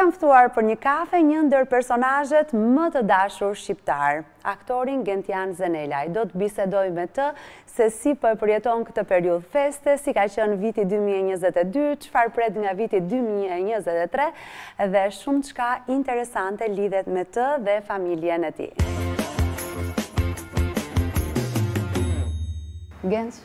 Kam ftuar për një kafe një ndër personazhet më të dashur shqiptar, aktorin Gentian Zenelaj. Do të bisedoj me të se si po e përjeton këtë periudhë feste, si ka qenë viti 2022, çfarë pret nga viti 2023 dhe shumë çka interesante lidhur me të dhe familjen e tij. Genc,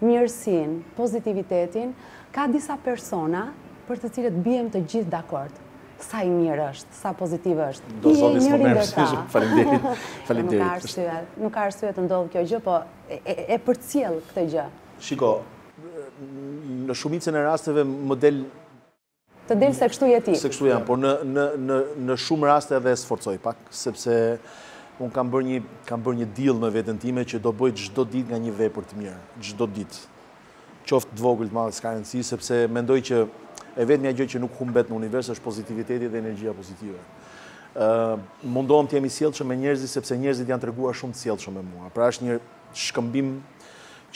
mirësinë, pozitivitetin, ka disa persona për të cilët biem të gjithë dakord. Sa i mirë është, sa pozitiv është. Ti je njëri ndër ta. Faleminderit. Faleminderit. Nuk ka arsye të ndodhë kjo gjë, po e përcjell këtë gjë. Shiko, në shumicën e rasteve më del Të del se kështu je ti. Se kështu jam, por në në në në shumë raste edhe e sforcoj pak, sepse unë kam bërë një kam bërë një deal me veten time që do bëj çdo ditë nga një vepër të mirë, çdo ditë. Qoftë të vogël të madhe, s'ka rëndësi, sepse mendoj që e vetmja gjë që nuk humbet në univers është pozitiviteti dhe energjia pozitive. Ë mundohem të jem i sjellshëm me njerëzit sepse njerëzit janë treguar shumë të sjellshëm me mua. Pra është një shkëmbim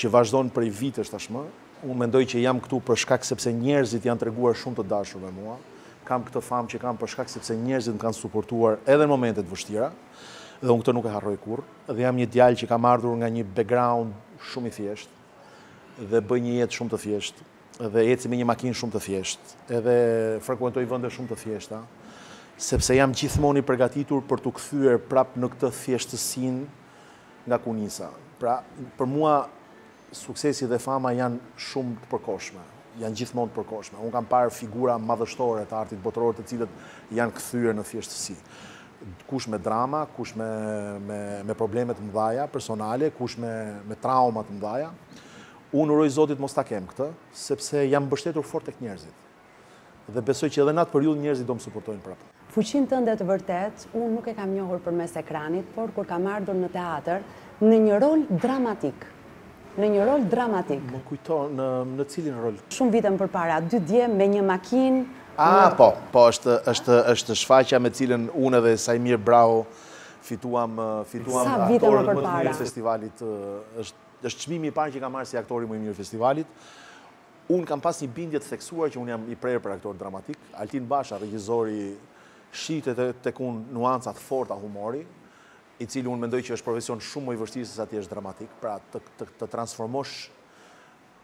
që vazhdon prej vitesh tashmë. Unë mendoj që jam këtu për shkak sepse njerëzit janë treguar shumë të dashur me mua. Kam këtë famë që kam për shkak sepse njerëzit më kanë suportuar edhe në momente të vështira dhe unë këtë nuk e harroj kurrë. Dhe jam një djalë që kam ardhur nga një background shumë i thjeshtë dhe bëj një jetë shumë të thjeshtë dhe eci me një makinë shumë të thjeshtë, edhe frekuentoj vende shumë të thjeshta, sepse jam gjithmonë i përgatitur për t'u kthyer prapë në këtë thjeshtësinë nga ku nisa. Pra, për mua Suksesi dhe fama janë shumë të përkohshme, janë gjithmonë të përkohshme. Unë kam parë figura madhështore të artit botëror të cilët janë kthyer në thjeshtësi. Kush me drama, kush me me me probleme të mëdhaja personale, kush me me trauma të mëdhaja. Unë uroj Zotit mos ta kem këtë, sepse jam mbështetur fort tek njerëzit. Dhe besoj që edhe në atë periudhë njerëzit do më suportojnë prapë. Fuqinë tënde të vërtetë unë nuk e kam njohur përmes ekranit, por kur kam ardhur në teatër, në një rol dramatik. Në një rol dramatik. Më kujto, në në cilin rol? Shumë vite më përpara, dy djem me një makinë. Ah, po, po, është është është shfaqja me të cilën unë dhe Saimir Braho fituam fituam aktorët më të mirë të festivalit. Është është çmimi i parë që kam marrë si aktori më i mirë i festivalit. Unë kam pas një bindje të theksuar që unë jam i prerë për aktor dramatik. Altin Basha, regjizori, shihte tek unë nuanca të forta humori, i cili unë mendoj që është profesion shumë më i vështirë sesa të jesh dramatik, pra të transformosh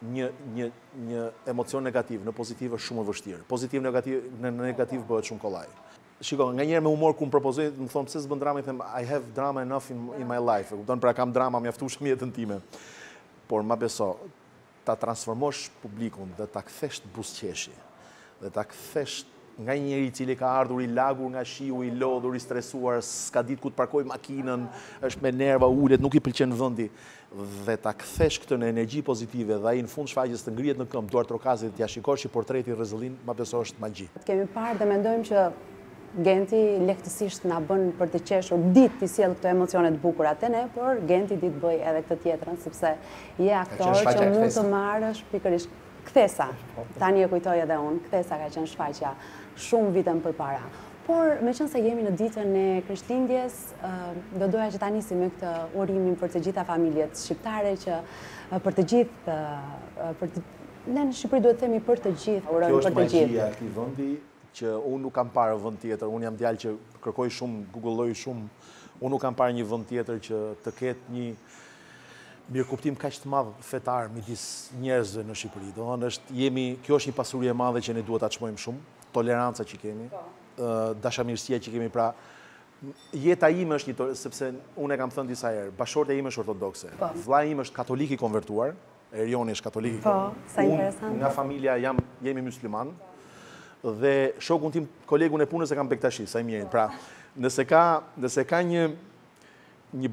një një një emocion negativ në pozitiv është shumë më vështirë. Pozitiv negativ në negativ bëhet shumë kollaj. Shiko, nganjëherë me humor kur më propozojnë, më thonë pse s'bën drama, i them I have drama enough in, in my life. E kupton, pra kam drama mjaftueshëm në jetën time. Por ma beso, ta transformosh publikun dhe ta kthesh në buzëqeshje dhe ta kthesh nga një njeri i cili ka ardhur i lagur nga shiu, i lodhur, i stresuar, s'ka dit ku të parkojë makinën, është me nerva, ulet, nuk i pëlqen vendi dhe ta kthesh këtë në energji pozitive dhe ai në fund shfaqjeje të ngrihet në këmbë, të duartrokasë dhe t'ia shikosh që portreti i rrezëllin, më beso është magji. Të kemi parë dhe mendojmë që Genti lehtësisht na bën për të qeshur, di t'i sjellë këto emocione të bukura te ne, por Genti di të bëjë edhe këtë tjetrën sepse je aktor që mund të marrësh pikërisht kthesa. Tani e kujtoj edhe unë, kthesa ka qenë shfaqja shumë vite më përpara. Por meqenëse jemi në ditën e Krishtlindjes, do doja që ta nisim me këtë urimin për të gjitha familjet shqiptare që për të gjithë për të ne në Shqipëri duhet të themi për të gjithë, urojmë për të gjithë. Kjo është magjia e këtij vendi, që unë nuk kam parë vend tjetër, unë jam djalë që kërkoj shumë, gugulloj shumë, unë nuk kam parë një vend tjetër që të ketë një mirëkuptim kaq të madh fetar midis njerëzve në Shqipëri. Domethënë, është, jemi, kjo është një pasuri e madhe që ne duhet ta çmojmë shumë, toleranca që kemi, po. dashamirësia që kemi pra, jeta ime është një, sepse unë e kam thënë disa herë, bashkëshortja ime është ortodokse, po. vllai im është katolik i konvertuar, Erioni është katolik i konvertuar. Po, sa interesant. Unë nga familja jam, jemi mysliman dhe shokun tim, kolegun e punës e kam bektashi, Saimirin. Pra, nëse ka, nëse ka një një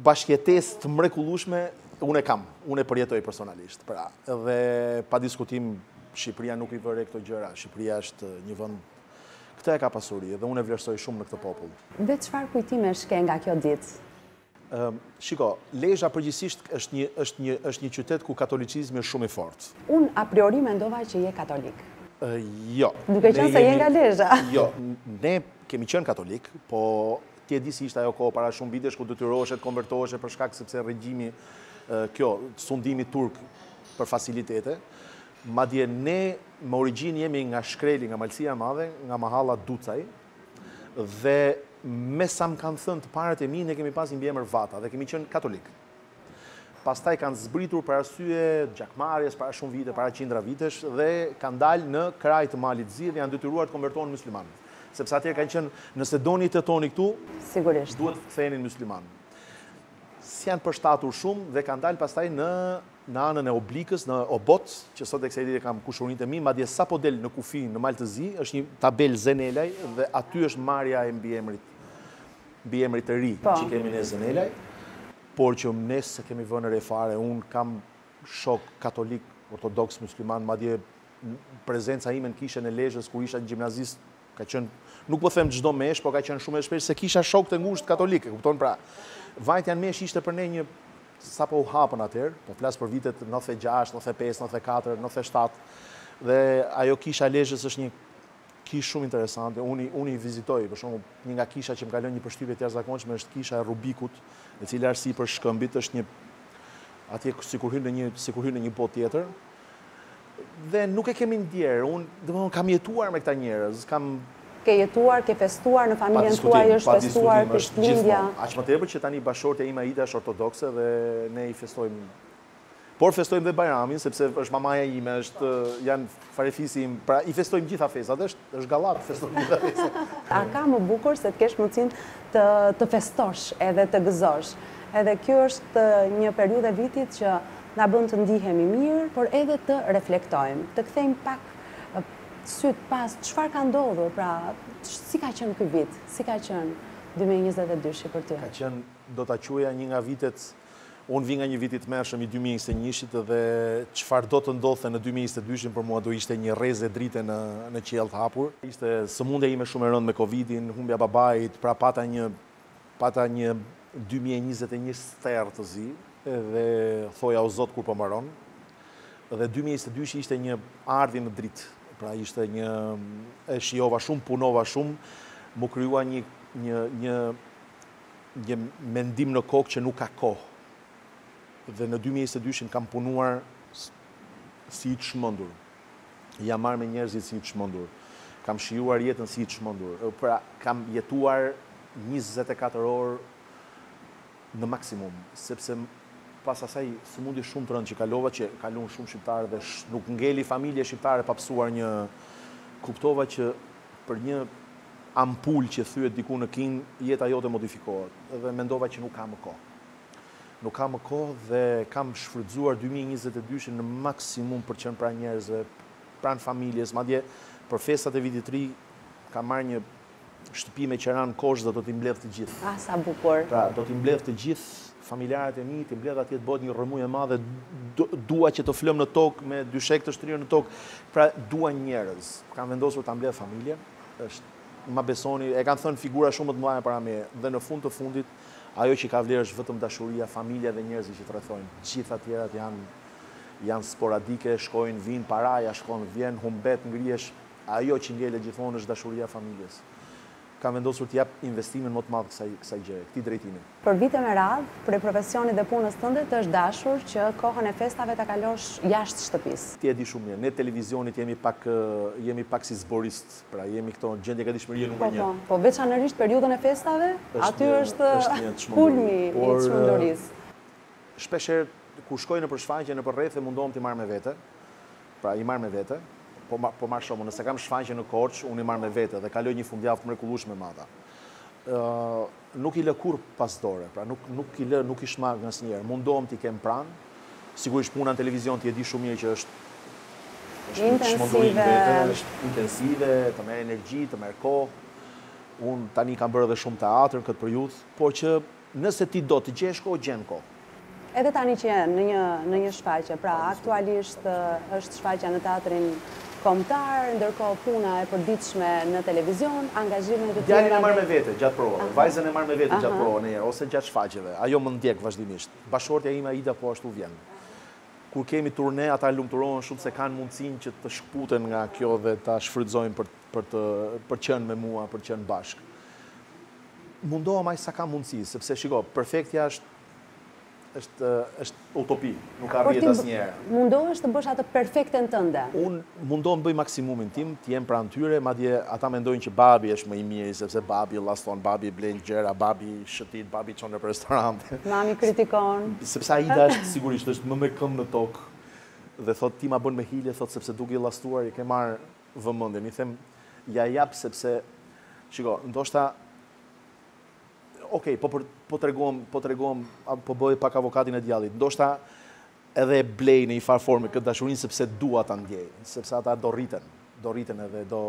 bashkëjetesë të mrekullueshme, unë e kam, unë e përjetoj personalisht. Pra, dhe pa diskutim Shqipëria nuk i vë re këto gjëra. Shqipëria është një vend këtë e ka pasuri dhe unë e vlerësoj shumë në këtë popull. Dhe çfarë kujtimesh ke nga kjo ditë? Shiko, Lezha përgjithësisht është një është një është një qytet ku katolicizmi është shumë i fortë. Unë a priori mendova që je katolik. Jo. Duke qenë se je nga Lezha. Jo, ne kemi qenë katolik, po ti e di si ishte ajo kohë para shumë vitesh ku detyroheshe të konvertoheshe për shkak sepse regjimi kjo sundimi turk për facilitete. Madje ne me origjinë jemi nga Shkreli, nga Malësia e Madhe, nga mahalla Ducaj, Dhe me sa më kanë thënë të parët e mi, ne kemi pas një mbiemër Vata dhe kemi qenë katolik. Pastaj kanë zbritur për arsye gjakmarrjes para shumë vite, para qindra vitesh dhe kanë dalë në Krajë të Malit të Zi dhe janë detyruar të konvertohen musliman. Sepse atje kanë qenë, nëse doni të jetoni këtu, sigurisht duhet të ktheheni në musliman. S'janë përshtatur shumë dhe kanë dalë pastaj në në anën e Oblikës, në Obot, që sot e kësaj dite kam kushërinj të mi, madje sapo del në kufi në Mal të Zi, është një tabelë Zenelaj dhe aty është marrja e mbiemrit, mbiemrit të ri që e kemi ne Zenelaj, por që ne s'e kemi vënë re fare, unë kam shokë katolikë, ortodoksë, myslimanë, madje prezenca ime në kishën e Lezhës kur isha gjimnazist Ka qenë, nuk po them çdo meshë, po ka qenë shumë e shpeshtë se kisha shokë të ngushtë katolikë, e kupton pra. Vajtja në meshë ishte për ne një sapo u hapën atëherë, po flas për vitet 96, 95, 94, 97 dhe ajo kisha e Lezhës është një kishë shumë interesante. Unë unë i vizitoj, për shembull, një nga kisha që më ka lënë një përshtypje të jashtëzakonshme është kisha e Rubikut, e cila është sipër shkëmbit, është një atje sikur hyn në një sikur hyn në një botë tjetër. dhe nuk e kemi ndjerë, unë, domethënë, kam jetuar me këta njerëz, kam... Ke jetuar, ke festuar, në familjen tuaj është festuar Krishtlindja. Aq më tepër që tani bashkëshortja ime Aida është ortodokse dhe ne i festojmë, por festojmë dhe Bajramin sepse është mamaja ime, është, janë farefisi im, pra i festojmë gjitha festat, është Është gallak festojmë gjitha festat. A ka më bukur se të kesh mundësinë të të festosh edhe të gëzosh. Edhe kjo është një periudhë e vitit që na bën të ndihemi mirë, por edhe të reflektojmë, të kthejmë pak sytë pas çfarë ka ndodhur, pra si ka qenë ky vit, si ka qenë dy mijë e njëzet e dyshi për ty. Ka qenë, do ta quaja një nga vitet Unë vij nga një vit i tmerrshëm i dy mijë e njëzet e njëshit dhe çfarëdo të ndodhte në dy mijë e njëzet e dyshin për mua do ishte një rreze drite në në qiell të hapur. Ishte sëmundja ime shumë e rëndë me Covid-in, humbja e babait, pra pata një pata një dy mijë e njëzet e një sterrë të zi dhe thoja o Zot kur po mbaron. Dhe dy mijë e njëzet e dyshi ishte një ardhje në dritë, pra ishte një e shijova shumë, punova shumë, m'u krijua një një një një mendim në kokë që nuk ka kohë. Dhe në dy mijë e njëzet e dyshin kam punuar si i çmendur. Jam marrë me njerëzit si i çmendur. Kam shijuar jetën si i çmendur. Pra, kam jetuar njëzet e katër orë në maksimum, sepse pas asaj sëmundjeje shumë të rëndë që kalova, që ka lënë shumë shqiptarë dhe nuk ngeli familje shqiptare pa pësuar një kuptova që Për një ampulë që thyhet diku në Kinë, jeta jote modifikohet dhe mendova që nuk ka më kohë. Nuk ka më kohë dhe kam shfrytëzuar dy mijë e njëzet e dyshin në maksimum për të qenë pranë njerëzve, pranë familjes, madje për festat e Vitit të Ri kam marrë një shtëpi me qera në Korçë dhe do t'i mbledh të gjithë. Ah, sa bukur! Pra, do t'i mbledh të gjithë Familjarët e mi, t'i mbledh atje të bëhet një rrëmujë e madhe, dua që të flemë në tokë me dyshek të shtrirë në tokë. Pra dua njerëz. Kam vendosur ta mbledh familjen. Është ma besoni, e kanë thënë figura shumë të mëdha para meje dhe në fund të fundit ajo që ka vlerë është vetëm dashuria, familja dhe njerëzit që të rrethojnë. Gjitha tjerat janë janë sporadike, shkojnë, vijnë, paraja shkon, vjen, humbet, ngrihesh, ajo që ngelet gjithmonë është dashuria e familjes. Kam vendosur të jap investimin më të madh kësaj kësaj gjëje, këtij drejtimi. Për vite me radhë, prej profesionit dhe punës tënde të është dashur që kohën e festave ta kalosh jashtë shtëpisë. Ti e di shumë mirë, ne të televizionit jemi pak jemi pak si zboristë, pra jemi në gjendje gatishmërie numër një. Po, po. Po veçanërisht në periudhën e festave, aty është kulmi i çmendurisë. Por shpesh herë kur shkoj nëpër shfaqje, nëpër rrethe mundohem t'i marr me vete, pra i marr me vete, po po marr shembull, nëse kam shfaqje në Korçë, unë i marr me vete dhe kaloj një fundjavë të mrekullueshme me ata. Nuk i lë kurrë pas dore, pra nuk nuk i lë, nuk i shmang asnjëherë. Mundohem t'i kem pranë. Sigurisht puna në televizion ti e di shumë mirë që është është një çmenduri në vete, është intensive, të merr energji, të merr kohë. Unë tani kam bërë edhe shumë teatër në këtë periudhë, por që nëse ti do të gjesh kohë, gjen kohë. Edhe tani që jam në një në një shfaqje, pra aktualisht është shfaqja në Teatrin Kombëtar, ndërkohë puna e përditshme në televizion, angazhime të tjera. Djalin e marr me vete gjatë provave, vajzën e marr me vete gjatë provave ndonjëherë ose gjatë shfaqjeve, ajo më ndjek vazhdimisht. Bashkëshortja ime Aida po ashtu vjen. Kur kemi turne, ata lumturohen shumë se kanë mundësinë që të shkëputen nga kjo dhe ta shfrytëzojnë për për të për të qenë me mua, për të qenë bashkë. Mundohem aq sa kam mundësi, sepse shiko, perfektja është është është utopi, nuk arrihet asnjëherë. Por ti mundohesh të bësh atë perfekten tënde? Unë mundohem të bëj maksimumin tim, të jem pranë tyre, madje ata mendojnë që babi është më i miri, sepse babi llaston, babi blen gjëra, babi shëtit, babi çon nëpër restorante. Mami kritikon. Sepse Aida është sigurisht është më me këmbë në tokë dhe thotë ti ma bën me hile, thotë sepse duke i llastuar i ke marrë vëmendjen i them ia jap sepse shiko, ndoshta ok, po po tregohem, po tregohem, po bëj pak avokatin e djallit. Ndoshta edhe e blej në njëfarë forme këtë dashurinë sepse dua ta ndjej, sepse ata do rriten, do rriten edhe do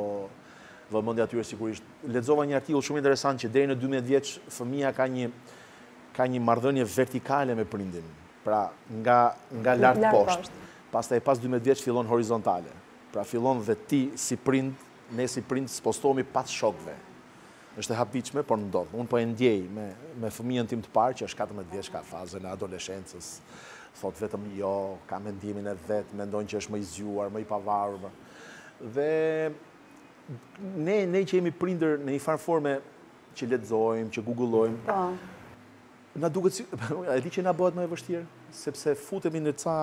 vëmendja e tyre sigurisht. Lexova një artikull shumë interesant që deri në 12 vjeç fëmija ka një ka një marrëdhënie vertikale me prindin. Pra, nga nga lart poshtë. Pastaj pas 12 vjeç fillon horizontale. Pra fillon dhe ti si prind, ne si prind spostohemi pas shokëve. Është e habitshme, por ndodh. Unë po e ndjej me me fëmijën tim të parë që është katërmbëdhjetë vjeç, ka fazën e adoleshencës, thotë vetëm jo, ka mendimin e vet, mendon që është më i zgjuar, më i pavarur. Dhe ne ne që jemi prindër në njëfarë forme që lexojmë, që gugullojmë, Na duket si, a e di që na bëhet më e vështirë, sepse futemi në ca,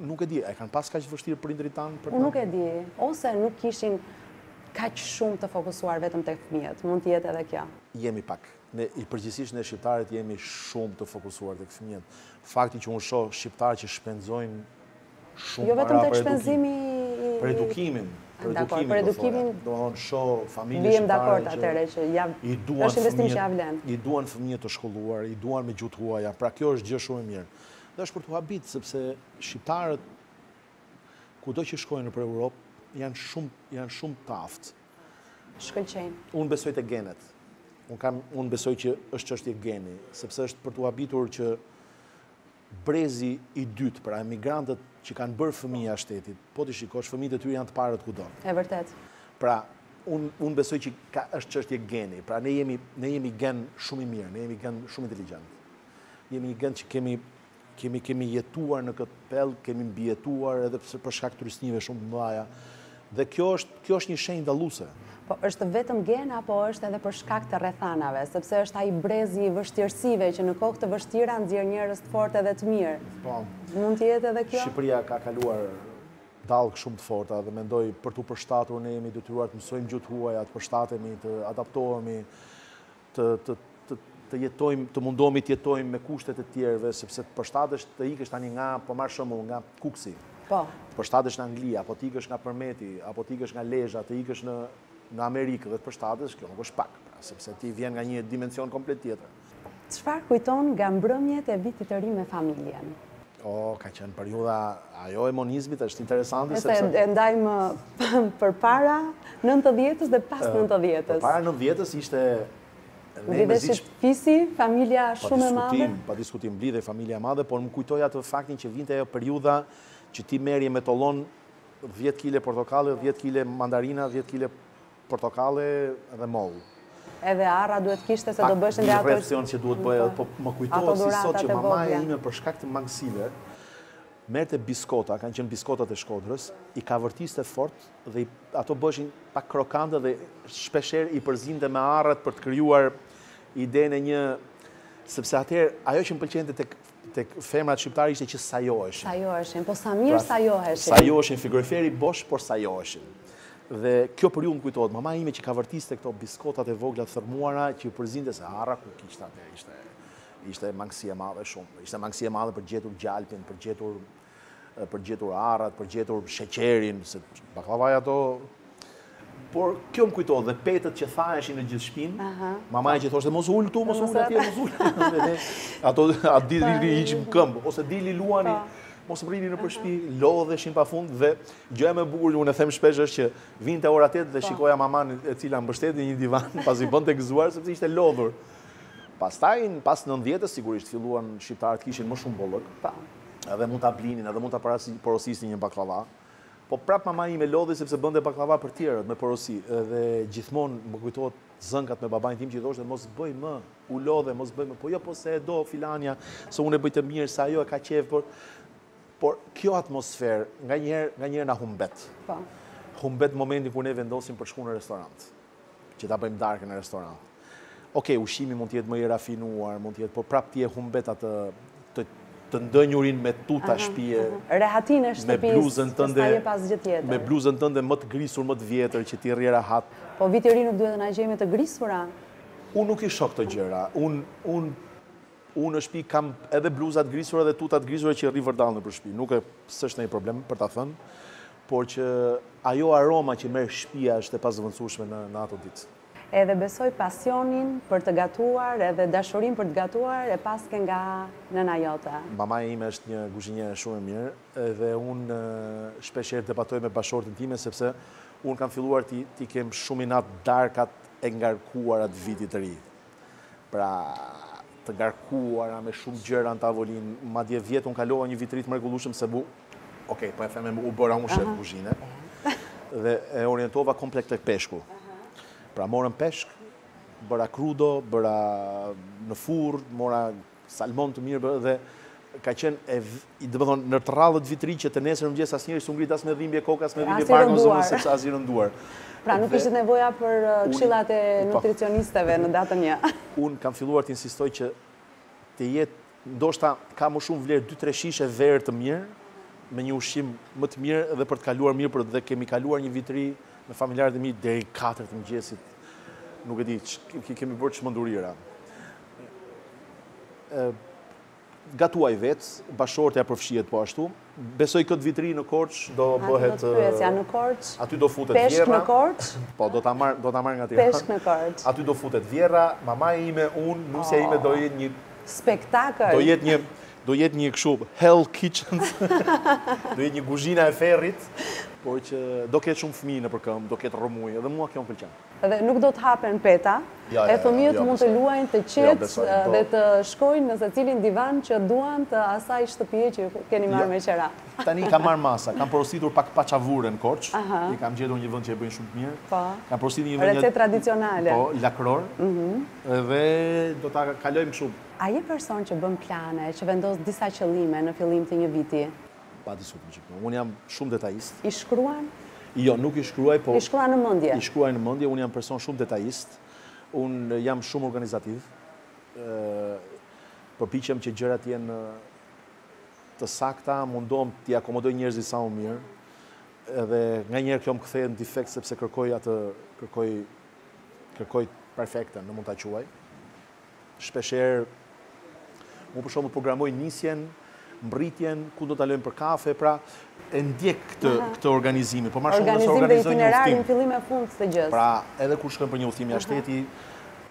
nuk e di, a e kanë pas kaq vështirë prindërit tanë për të. Unë nuk e di, ose nuk ishin kaq shumë të fokusuar vetëm tek fëmijët, mund të jetë edhe kjo. Jemi pak. Ne i përgjithësisht ne shqiptarët jemi shumë të fokusuar tek fëmijët. Fakti që unë shoh shqiptarë që shpenzojnë Jo vetëm tek shpenzimi i për edukimin, për edukimin. Për edukimin. Do të thotë shoh familje shqiptare që i duan fëmijët, i duan fëmijët të shkolluar, i duan me gjuhë të huaja. Pra kjo është gjë shumë e mirë. Dhe është për t'u habit sepse shqiptarët kudo që shkojnë nëpër Europë, janë shumë janë shumë të aftë. Shkëlqejnë. Unë besoj te genet. Unë kam unë besoj që është çështje geni, sepse është për t'u habitur që brezi i dytë, pra emigrantët që kanë bërë fëmijë jashtë shtetit, po t'i shikosh, fëmijët e tyre janë të parët kudo. E vërtetë. Pra, unë, unë besoj që ka, është çështje geni. Pra, ne jemi, ne jemi gen shumë i mirë, ne jemi gen shumë inteligjent. Jemi një gen që kemi, kemi, kemi jetuar në këtë pellg, kemi mbijetuar edhe pse për shkak trysnive shumë të mëdha, Dhe kjo është, kjo është një shenjë dalluese. Po është vetëm gen apo është edhe për shkak të rrethanave, sepse është ai brezi i vështirësive që në kohë të vështira nxjerr njerëz të fortë edhe të mirë. Po. Mund të jetë edhe kjo? Shqipëria ka kaluar dallgë shumë të forta dhe mendoj për t'u përshtatur ne jemi detyruar të mësojmë gjuhët huaja, të përshtatemi, të adaptohemi. të të të të jetojmë, të mundohemi të jetojmë me kushtet e tjerëve, sepse të përshtatesh të ikësh tani nga, po marr shembull nga Kukësi. Po. Të përshtatesh në Angli, apo të ikësh nga Përmeti, apo të ikësh nga Lezha, të ikësh në në Amerikë dhe të përshtatesh, kjo nuk është pak, pra, sepse ti vjen nga një dimension komplet tjetër. Çfarë kujton nga mbrëmjet e Vitit të Ri me familjen? Oh, ka qenë periudha ajo e monizmit, është interesante sepse... Nëse e ndajmë përpara nëntëdhjetës dhe pas nëntëdhjetës. Përpara nëntëdhjetës ishte... Mblidhej fisi, familja shumë e madhe? Pa diskutim, mblidhej familja e madhe, por më kujtove atë faktin që vinte ajo periudha që ti merrje me tollon 10 kile portokalle, 10 kile mandarina, 10 kile Portokalle dhe mollë. Edhe arra duhet kishte se do bëheshin dhe ato... Bakllavaja patjetër që duhet bëhej, po më kujtohet si sot që mamaja ime për shkak të mangësive, merrte biskota, kanë qenë biskotat e Shkodrës, i kavërdiste fort dhe ato bëheshin pak krokante dhe shpeshherë i përzinte me arrat për të krijuar idenë e një... Sepse atëherë, ajo që më pëlqente te Tek femrat shqiptare ishte që sajoheshin. Sajoheshin, po sa mirë pra, sajoheshin. Sajoheshin, frigoriferi bosh, por sajoheshin. Dhe kjo përshembull më kujtohet, mama ime që kavërdiste këto biskotat e vogla të thërmuara, që i përziente se arra ku kishte atëherë, ishte ishte mangësi e madhe shumë. Ishte mangësi e madhe për gjetur gjalpin, për gjetur për gjetur arrat, për gjetur sheqerin, se bakllavaja do... Por kjo më kujtohet dhe petët që thaheshin në gjithë shpinë, mamaja që thoshte mos u ul këtu, mos u ul atje, mos u ul. Ato atë ditë rrini në këmbë, ose dilni luani, po. mos më rrini nëpër shpi, lodheshin pafund dhe gjëja më e bukur që unë e them shpesh është që vinte ora 8 dhe po. shikoja mamanë e cila mbështetej në divan pasi bënte gëzuar sepse ishte lodhur. Pastaj, pas nëntëdhjetës, sigurisht filluan shqiptarët kishin më shumë bollëk, ta, Edhe mund ta blinin, edhe mund ta porosisnin një baklava. Po prap mamaja ime lodhej sepse bënte bakllava për tjerët me porosi dhe gjithmonë më kujtohet zënkat me babain tim që i thoshte mos bëj më, u lodhe, mos bëj më. Po jo, po se e do filanja, se unë e bëj të mirë, se ajo e ka qejf, por por kjo atmosferë nganjëherë nganjëherë na humbet. Po. Humbet momentin kur ne vendosim për të shku në restorant. Që ta bëjmë darkën në restorant. Ok, ushqimi mund të jetë më i rafinuar, mund të jetë, por prapë ti e humbet atë të ndënjurin me tuta shpije. Rehatin e shtëpisë, që s'ta jep asgjë tjetër. Me bluzën tënde më të grisur, më të vjetër, që ti rri rehat. Po viti ri nuk duhet të na gjejë me të grisura? Unë nuk i shoh këto gjëra. Unë, unë, Unë në shpi kam edhe bluza të grisura dhe tuta të grisura që rri vërdallë nëpër shpi. Nuk e s'është ndonjë problem për ta thënë, por që ajo aroma që merr shpia është e pazëvendësueshme në në ato ditë. Edhe besoj pasionin për të gatuar edhe dashurinë për të gatuar e paske nga nëna jote. Mamaja ime është një guzhiniere shumë e mirë dhe unë shpeshherë debatoj me bashkëshorten time sepse unë kam filluar t'i t'i kem shumë inat darkat e ngarkuara të Vitit të Ri. Pra, të ngarkuara me shumë gjëra në tavolinë, madje vjet unë kalova një vit ri të mrekullueshëm se bu, ok, po e them u bëra unë shef kuzhine. Dhe e orientova komplet tek peshku. Pra morëm peshk, bëra krudo, bëra në furrë, mora Salmon të mirë bë dhe ka qenë edhe nga të rrallët vit ri që të nesërmen në mëngjes asnjëri s'u ngrit as me dhimbje koke as me dhimbje barku në zonën sepse as i rënduar. Pra nuk kishit nevoja për këshillat e nutricionisteve në datën një. Unë kam filluar të insistoj që të jetë ndoshta ka më shumë vlerë dy tre shishe verë të mirë me një ushqim më të mirë dhe për të kaluar mirë për dhe kemi kaluar një vit ri me familjarët e mi deri 4 të mëngjesit. Nuk e di, kemi bërë çmendurira. Gatuaj vetë, bashkëshortja përfshihet po ashtu. Besoj këtë vit ri në Korçë do bëhet aty do futet vjerra. Po do ta marr do ta marr nga Tirana. Aty do futet vjerra, mamaja ime, unë, nusja ime do jetë një spektakël. Do jetë një do jetë një kështu hell kitchen. Do jetë një kuzhina e ferrit, por që do ketë shumë fëmijë nëpër këmbë, do ketë rrëmujë, edhe mua kjo më pëlqen. Dhe nuk do të hapen peta, e fëmijët mund të luajnë të qetë dhe të shkojnë në secilin divan që duan të asaj shtëpie që ju keni marrë me qira. Tani kam marrë masa, kam porositur pak paçavure në Korçë, i kam gjetur një vend që e bëjnë shumë të mirë. Po. Kam porositur një vend një recetë tradicionale. Po, lakror. Dhe do ta kalojmë shumë. A je person që bën plane, që vendos disa qëllime në fillim të një viti? Pa diskutim që këto. Unë jam shumë detajist. I shkruan? Jo, nuk i shkruaj, po... I shkruan në mëndje? I shkruaj në mëndje, unë jam person shumë detajist, unë jam shumë organizativ, përpiqem që gjërat jenë të sakta, mundohem t'i akomodoj njerëzit sa më mirë, edhe nganjëherë kjo më kthehet në defekt, sepse kërkoj atë, kërkoj, kërkoj perfekten, në mund ta quaj. Shpeshherë, unë për shembull programoj nisjen, mbërritjen, ku do të ndalojmë për kafe, pra e ndjek këtë këtë organizimin, po më shumë nëse organizoj një udhëtim. Organizimin dhe itinerarin fillim e fund të gjësë. Pra, edhe kur shkojmë për një udhëtim jashtë shteti,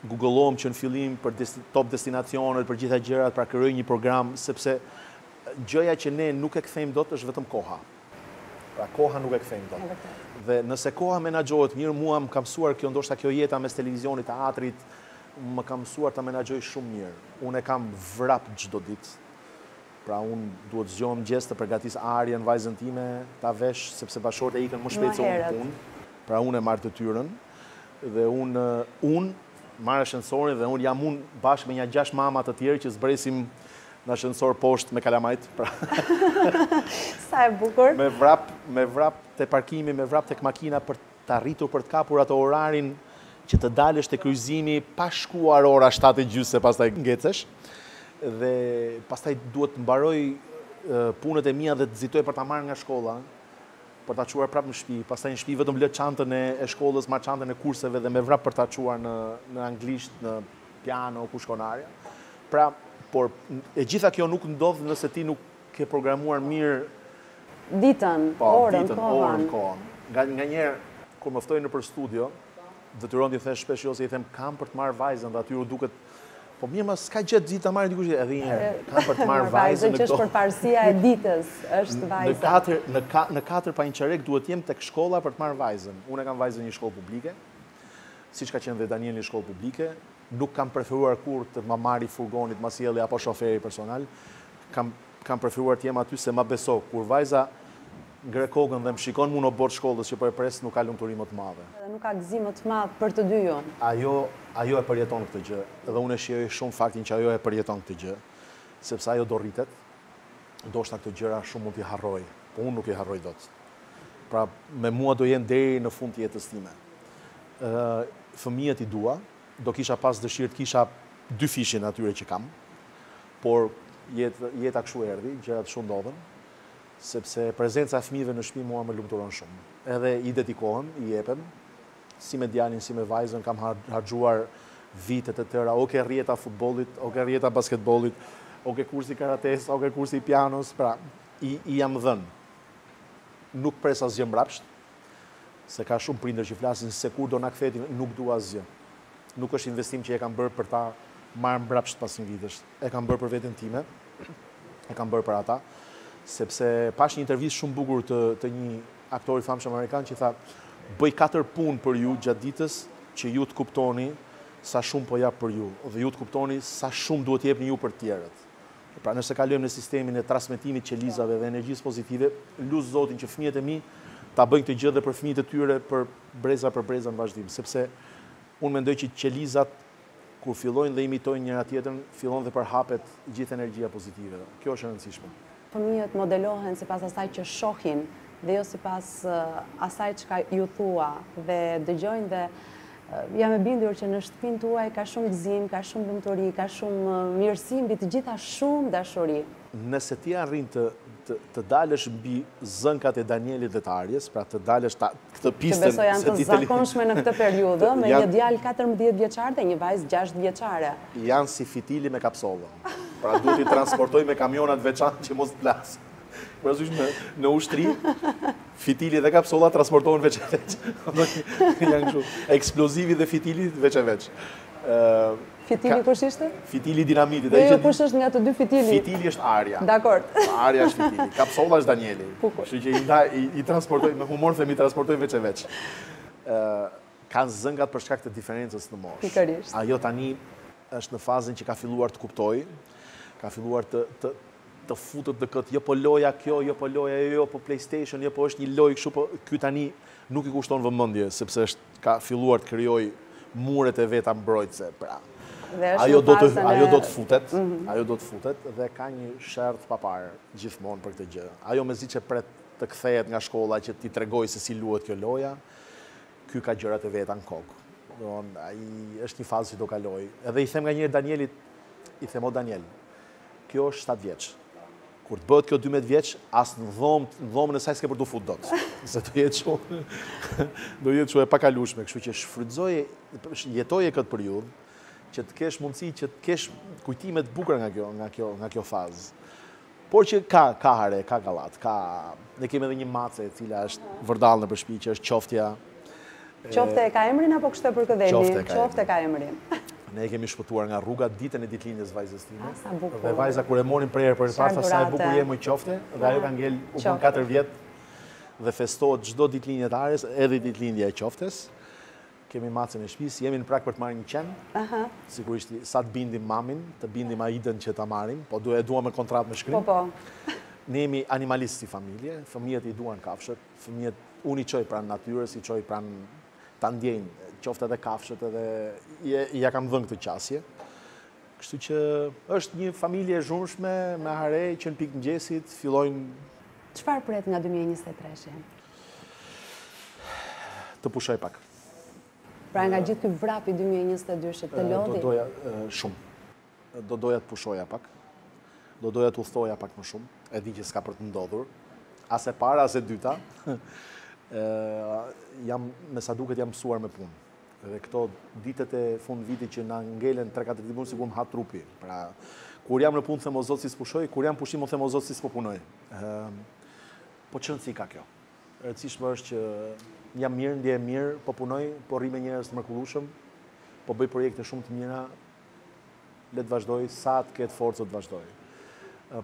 Google-om që në fillim për top destinacionet, për gjitha gjërat, pra krijoj një program, sepse gjëja që ne nuk e kthejmë dot është vetëm koha. Pra kohën nuk e kthejmë dot. Dhe nëse koha menaxhohet mirë, mua më ka mësuar kjo ndoshta kjo jeta mes televizionit, teatrit, Më ka mësuar ta menaxhoj shumë mirë. Unë e kam vrap çdo ditë. Pra unë duhet zgjohem mëngjes të përgatis Arjen, vajzën time, ta vesh, sepse bashkëshortja ikën më shpejt se unë në punë. Pra unë e marr detyrën dhe unë unë marr ashensorin dhe unë jam unë bashkë me nja gjashtë mama të tjera që zbresim në ashensor poshtë me kalamajt. Pra. Sa e bukur. Me vrap, me vrap te parkimi, me vrap tek makina për të arritur për të kapur atë orarin që të dalësh te kryqëzimi pa shkuar ora shtatë e gjysmë se pastaj ngecesh dhe pastaj duhet të mbaroj punët e mia dhe të nxitoj për ta marrë nga shkolla për ta çuar prapë në shtëpi. Pastaj në shtëpi vetëm lë çantën e, e shkollës, marr çantën e kurseve dhe me vrap për ta çuar në në anglisht, në piano, ku shkon Arja. Pra, por e gjitha kjo nuk ndodh nëse ti nuk Ke programuar mirë Ditën, po, orën, ditën, kohën. orën, kohën. Nga nganjëherë kur më ftojnë nëpër studio, detyrohem t'i them shpesh jo se i them kam për të marrë vajzën dhe atyre u duket Po mirë, mo s'ka gjë, një ditë ta marrë dikush tjetër. Edhe një herë, kam për të marrë vajzën në këto. Është përparësia e ditës, është vajza. Në katër në ka, në katër pa një çerek duhet të jem tek shkolla për të marrë vajzën. Unë e kam vajzën në një shkollë publike. Siç ka qenë dhe Daniel në shkollë publike, Nuk kam preferuar kurrë të ma marrë furgoni, t'ma sjellë apo shoferi personal. Kam kam preferuar të jem aty se ma beso. Kur vajza ngre kokën dhe më shikon mua në oborr të shkollës që po e pres nuk ka lumturi më të madhe. Edhe nuk ka gëzim më të madh për të dy ju. Ajo ajo e përjeton këtë gjë dhe unë e shijoj shumë faktin që ajo e përjeton këtë gjë sepse ajo do rritet ndoshta këto gjëra shumë mund t'i harrojë po unë nuk i harroj dot. Pra me mua do jenë deri në fund të jetës time. Fëmijët i dua, do kisha pas dëshirë të kisha dyfishin e atyre që kam, por jeta kështu erdhi, gjërat kështu ndodhën, sepse prezenca e fëmijëve në shtëpi mua më lumturon shumë. Edhe i dedikohem, i jepem, si me djalin, si me vajzën, kam harxhuar vite të tëra, o ke rrjeta futbollit, o ke rrjeta basketbollit, o ke kursi karates, o ke kursi i pianos, pra i jam dhënë. Nuk pres asgjë mbrapsht, se ka shumë prindër që flasin se kur do na kthehet inve, nuk dua asgjë. Nuk është investim që e kam bërë për ta marrë mbrapsht pas njëzet vitesh. E kam bërë për veten time, e kam bërë për ata, sepse pashë një intervistë shumë bukur të, të një aktori të famshëm amerikan që tha, bëj katër punë për ju gjatë ditës që ju të kuptoni sa shumë po jap për ju dhe ju të kuptoni sa shumë duhet të jepni ju për të tjerët. Pra nëse kalojmë në sistemin e transmetimit qelizave dhe energjisë pozitive, lus Zotin që fëmijët e mi ta bëjnë këtë gjë dhe për fëmijët e tyre për breza për breza në vazhdim, sepse unë mendoj që qelizat kur fillojnë dhe imitojnë njëra tjetrën, fillon dhe përhapet gjithë energjia pozitive. Kjo është e rëndësishme. Fëmijët modelohen sipas asaj që shohin dhe jo sipas asaj çka ju thua dhe dëgjojnë dhe jam e bindur që në shtëpinë tuaj ka shumë gëzim, ka shumë lumturi, ka shumë mirësi mbi të gjitha shumë dashuri. Nëse ti arrin të të dalësh mbi zënkat e Danielit dhe të Arjes, pra të dalësh te këtë pistën. Që besoj janë të zakonshme në këtë periudhë, me një djalë katërmbëdhjetë vjeçar dhe një vajzë gjashtë vjeçare. Janë si fitili me kapsollën. Pra duhet t'i transportojmë me kamiona të veçantë që mos të plasin. Ke parasysh në ushtri, fitili dhe kapsolla transportohen veç e veç. Janë kështu, eksplozivi dhe fitili veç e veç. Fitili kush ishte? Fitili i dinamitit. Jo, jo, kush është nga të dy fitili? Fitili është Arja. Dakord. Arja është fitili. Kapsolla është Danieli. Kukur. Shë që i, da, i, i transportoj, me humor them i transportoj veç e veç. Uh, kanë zënkat për shkak të diferencës në moshë. Pikërisht. Ajo tani është në fazën që ka filluar të kuptojë, ka filluar të, të, të futet në këtë, jo po loja kjo, jo po loja ajo, jo po PlayStation, jo po është një lojë kështu, po ky tani nuk i kushton vëmendje, sepse është Ka filluar të krijojë muret e veta mbrojtëse, pra. Dhe është në fazën e. Ajo do të futet, ajo do të futet dhe ka një sherr të paparë gjithmonë për këtë gjë. Ajo mezi që pret të kthehet nga shkolla që t'i tregojë se si luhet kjo loja, ky ka gjërat e veta në kokë. Domethënë, ai është një fazë që do kalojë. Edhe i them nganjëherë Danielit, i them o Daniel, kjo është shtatë vjeç. Kur të bëhet kjo dymbëdhjetë vjeç, as në dhomë, në dhomën e saj s'ke për t'u fut dot. Se do jetë shumë, do jetë shumë e pakalueshme, kështu që shfrytëzoje, jetoje këtë periudhë që të kesh mundësi që të kesh kujtime të bukura nga kjo, nga kjo, nga kjo fazë. Por që ka ka hare, ka gallat, ka ne kemi edhe një mace e cila është vërdallë nëpër shtëpi që është qoftja, Qofte e ka emrin apo kështu e përkëdheni? Qofte ka emrin. Ne e kemi shpëtuar nga rruga ditën e ditëlindjes së vajzës time. Ah, sa bukur. Dhe vajza kur e morëm për herë të parë sa e bukur je më qofte, dhe ajo ka ngel u bënë 4 vjet dhe festohet çdo ditëlindje të Ares, edhe ditëlindja e qoftes. Kemi macën e shtëpisë, jemi në prag për të marrë një qen. Aha. Sigurisht sa të bindim mamin, të bindim Aidën që ta marrim, po duhet e duam me kontratë me shkrim. Po po. Ne jemi animalistë si familje, fëmijët i duan kafshët, Fëmijët unë i çoj pranë natyrës, i çoj pranë ta ndjejnë, qoftë edhe kafshët edhe ua kam dhënë këtë qasje. Kështu që është një familje e zhurmshme me hare që në pikë të mëngjesit fillojnë Çfarë pret nga 2023-shi? Të pushoj pak. Pra nga gjithë ky vrap i 2022-shit të lodhi? Do doja shumë. Do doja të pushoja pak. Do doja të udhëtoja pak më shumë. E di që s'ka për të ndodhur. As e para, as e dyta. jam, me sa duket, jam mësuar me punë. Dhe këto ditët e fundvitit që na ngelen 3-4 ditë punë, sikur më ha trupi. Pra, kur jam në punë, them o Zot si s'pushoj, kur jam pushim, them o Zot si s'po punoj. Ehm, po ç'rëndësi ka kjo. Rëndësishme është që jam mirë, ndihem mirë, po punoj, po rri me njerëz të mrekullueshëm, po bëj projekte shumë të mira, Le të vazhdoj sa të ketë forcë të vazhdoj.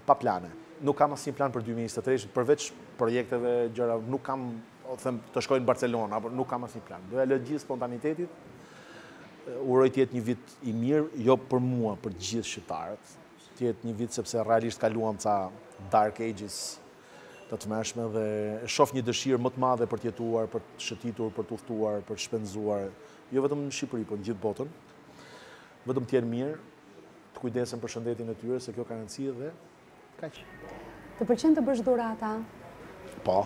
Pa plane. Nuk kam asnjë plan për 2023, përveç projekteve, gjëra, nuk kam, o them, të shkoj në Barcelonë, apo nuk kam asnjë plan. Do ia lë gjithë spontanitetit. Uroj të jetë një vit i mirë, jo për mua, për gjithë shqiptarët. Të jetë një vit sepse realisht kaluam ca dark ages të tmerrshme dhe shoh një dëshirë më të madhe për të jetuar, për të shëtitur, për të udhëtuar, për të shpenzuar, jo vetëm në Shqipëri, por në gjithë botën. Vetëm të jenë mirë, të kujdesen për shëndetin e tyre, se kjo ka rëndësi dhe kaq. Të pëlqen të bësh dhurata? Po.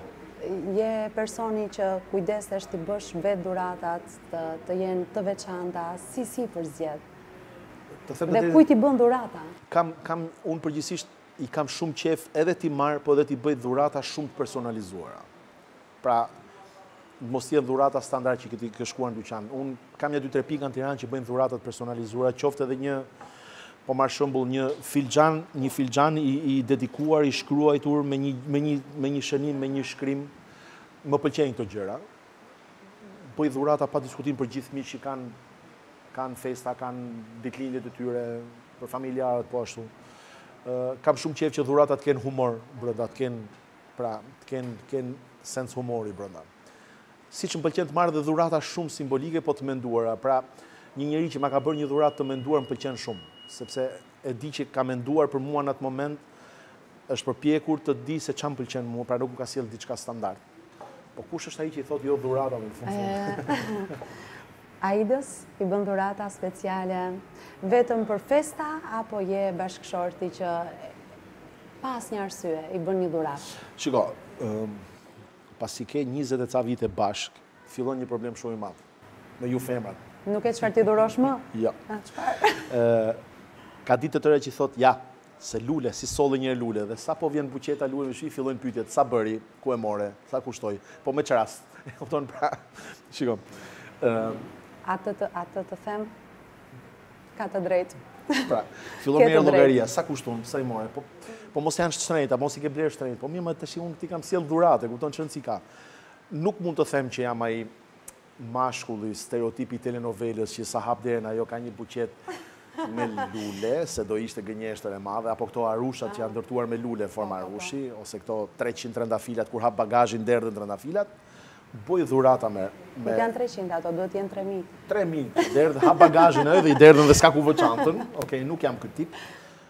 Je personi që kujdesesh të bësh vetë dhuratat, të, të jenë të veçanta, si i përzgjedh? Të them dhe kujt i bën dhurata? Kam kam unë përgjithësisht i kam shumë qejf edhe t'i marr, po edhe t'i bëj dhurata shumë të personalizuara. Pra, të mos jenë dhurata standard që ti ke shkuar në dyqan. Unë kam një dy tre pika në Tiranë që bëjnë dhurata të personalizuara, qoftë edhe një po marr shembull një filxhan, një filxhan i, i dedikuar, i shkruajtur me një me një me një shënim, me një shkrim. Më pëlqejnë këto gjëra. Bëj dhurata pa diskutim për gjithë miqtë që kanë kanë festa, kanë ditëlindjet e tyre, për familjarët po ashtu. Ë kam shumë qejf që dhuratat të kenë humor brenda, të kenë Pra, të kenë të kenë sens humori brenda. Siç më pëlqen të marr dhe dhurata shumë simbolike, po të menduara. Pra, një njeri që ma ka bërë një dhuratë të menduar më pëlqen shumë, sepse e di që ka menduar për mua në atë moment, është përpjekur të di se çfarë më pëlqen mua, pra nuk më ka sjellë diçka standard. Po kush është ai që i thotë jo dhuratave në fund fund? Aidës i bën dhurata speciale vetëm për festa apo je bashkëshorti që Pa asnjë arsye, i bën një dhuratë. Shiko, pasi ke njëzet e ca vite bashkë, fillon një problem shumë i madh. Me ju femrat. Nuk ke çfarë t'i dhurosh më? Jo. Ah, çfarë? Ka ditë të tëra që i thotë, ja, se lule, s'i solli një herë lule, dhe sapo vjen buqeta lule me shi, fillojnë pyetjet, sa bëri, ku e more, sa kushtoi, po me ç'rast. E kupton pra? Shiko. Atë të, atë të them, Ka të drejtë. Pra, fillon me llogaria, sa kushton, sa i more, po, po mos janë shtrenjta, mos i ke blerë shtrenjtë, po mirë më tashi unë t'i kam sjellë dhuratë, kupton ça nësi ka. Nuk mund të them që jam ai mashkulli, stereotipi i telenovelës që sa hap derën ajo ka një buqetë me lule, se do ishte gënjeshtër e madhe, apo këto arushat që janë ndërtuar me lule, formë arushi, ose këto 300 trëndafilat, kur hap bagazhin derdhen trëndafilat, Bëj dhurata me... Nuk janë 300 ato, duhet të jenë 3.000. 3.000, derdhen, hap bagazhin edhe i derdhen dhe s'ka ku vë çantën. Oke, nuk jam këtë tip.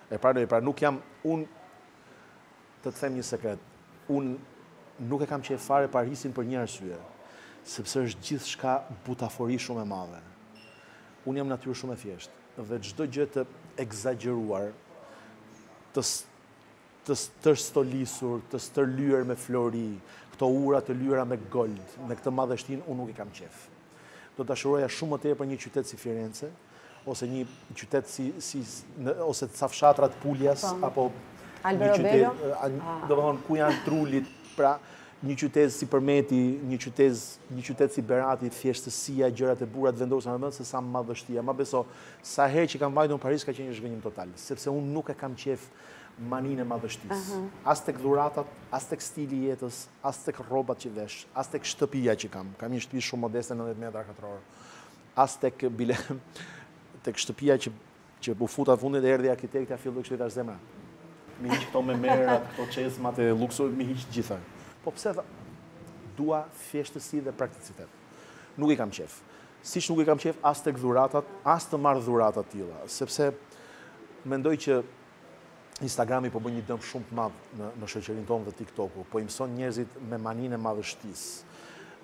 E pra, e pra, nuk jam, unë, të të them një sekret, unë nuk e kam qejf fare Parisin për një arsye, sepse është gjithçka butafori shumë e madhe. Unë jam natyrë shumë e thjeshtë, dhe çdo gjë të ekzagjeruar, të të stërstolisur, të stërlyer me flori, këto ura të lyera me gold, me këtë madhështinë unë nuk e kam qejf. Do të dashuroja shumë më tepër një qytet si Firence, ose një qytet si, si, në, ose ca fshatra të Puljas, po. apo një qytet, do të thonë, ku janë trullit, pra, një qytet si Përmeti, një qytet, një qytet si Berati, thjeshtësia, gjërat e bukura të vendosura në vend se sa madhështia. Ma beso, sa herë që kam vajtur në Paris ka qenë një zhgënjim total, sepse unë nuk e kam qejf maninë e madhështisë. As tek dhuratat, as tek stili i jetës, as tek rrobat që vesh, as tek shtëpia që kam, kam një shtëpi shumë modeste nëntëdhjetë metra katror, as tek bile tek shtëpia që që u futa në fundit erdhi arkitekti a filloi kështu tash zemra. M'i hiq këto mermerët, këto çezmat e luksit, m'i hiq të gjitha. Po pse, dua thjeshtësi dhe prakticitet. Nuk i kam qejf. Siç nuk i kam qejf as tek dhuratat, as të marr dhurata të tilla, sepse mendoj që Instagrami po bën një dëm shumë të madh në në shoqërinë tonë dhe TikToku, po i mëson njerëzit me maninë e madhështisë,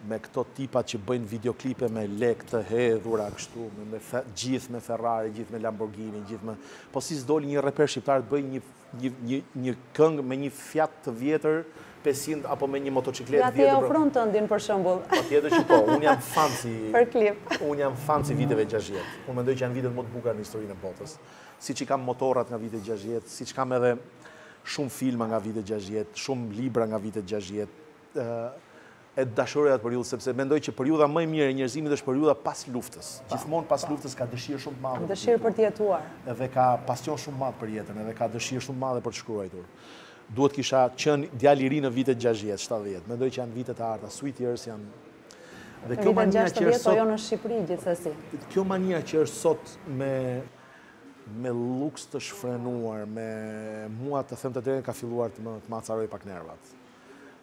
me këto tipat që bëjnë videoklipe me lekë të hedhura kështu, me, me fe, gjithë me Ferrari, gjithë me Lamborghini, gjithë me po si s'doli një reper shqiptar të bëjë një Një një një këngë me një Fiat të vjetër pesëqind apo me një motoçikletë të vjetër. Ja ti e ofron tëndin për shembull. Patjetër që po, unë jam fans i për klip. Unë jam fans i viteve 60. Unë mendoj që janë vitet më të bukura në historinë e botës. Siç i kam motorët nga vitet 60, siç kam edhe shumë filma nga vitet 60, shumë libra nga vitet 60, e dashuroj atë periudhë sepse mendoj që periudha më e mirë e njerëzimit është periudha pas luftës. Po, Gjithmonë pas luftës ka dëshirë shumë të madhe. Dëshirë për të jetuar. Dhe ka pasion shumë të madh për jetën, edhe ka dëshirë shumë të madhe për të shkruajtur. Duhet të kisha qenë djalë i ri në vitet 60, 70. Mendoj që janë vitet e arta, sweet years janë. Dhe kjo mania që është sot jo në Shqipëri gjithsesi. Kjo mania që është sot me me luks të shfrenuar, me mua të them të drejtën ka filluar të më të më acarojë pak nervat.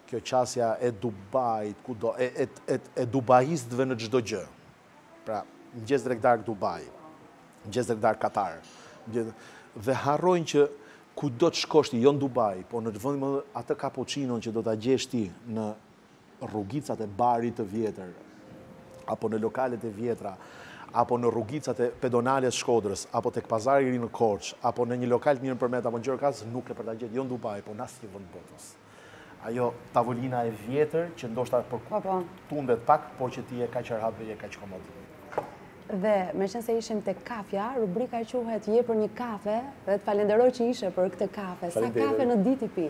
kjo qasja e Dubait kudo e e e e Dubaistëve në çdo gjë. Pra, mëngjes drekë darkë Dubai, mëngjes drekë darkë Katar. Dhe harrojnë që kudo të shkosh ti, jo në Dubai, po në çdo vend me dhe atë kapuçinon që do ta gjesh ti në rrugicat e Barit të vjetër, apo në lokalet e vjetra, apo në rrugicat e pedonales së Shkodrës, apo tek Pazari i Ri në Korçë, apo në një lokal të mirë në Përmet, apo në Gjirokastër, nuk ke për ta gjet, jo në Dubai, po në asnjë vend të botës. Ajo tavolina e vjetër që ndoshta për po, po. tundet pak, po që ti je kaq rahat dhe je kaq komod. Dhe meqenëse ishim te kafja, rubrika quhet je për një kafe dhe të falenderoj që ishe për këtë kafe. Sa kafe në ditë pi?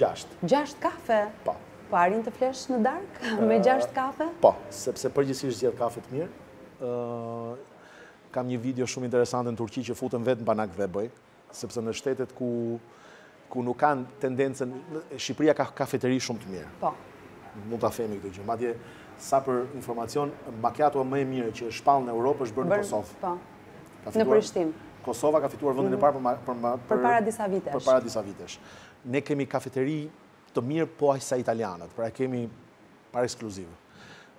Gjashtë. Gjashtë kafe? Po. Po arrin të flesh në darkë me gjashtë kafe? Po, sepse përgjithësisht zgjedh kafe të mirë. Kam një video shumë interesante në Turqi që futem vetë në banak dhe e bëj. Sepse në shtetet ku ku nuk kanë tendencën, Shqipëria ka kafeteri shumë të mirë. Po. Mund ta themi këtë gjë. Madje sa për informacion, makiatoja më e mirë që është shpallë në Evropë është bërë në Kosovë. Po. Në Prishtinë. Kosova ka fituar vendin e parë për për përpara disa vitesh. Përpara disa vitesh. Ne kemi kafeteri të mirë po aq sa italianët. Pra kemi Bar ekskluziv.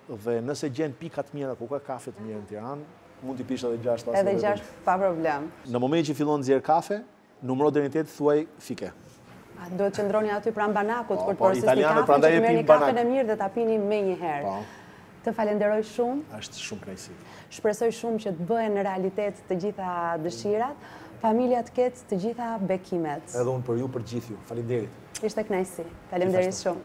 Dhe nëse gjen pika të mira ku ka kafe të mirë në Tiranë, mund t'i pish edhe gjashtë pa asnjë problem. Edhe gjashtë pa problem. Në momentin që fillon të nxjerrë kafe, numëro deri në tetë thuaj fike. A duhet të qëndroni aty pranë banakut për të porosur kafe? Po, italianët prandaj e pinë në banak. Kafen e mirë dhe ta pini menjëherë. Po. Të falenderoj shumë. Është shumë kënaqësi. Shpresoj shumë që të bëhen realitet të gjitha dëshirat. Familja të ketë të gjitha bekimet. Edhe unë për ju, për gjithë ju. Faleminderit. Ishte kënaqësi. Faleminderit shumë.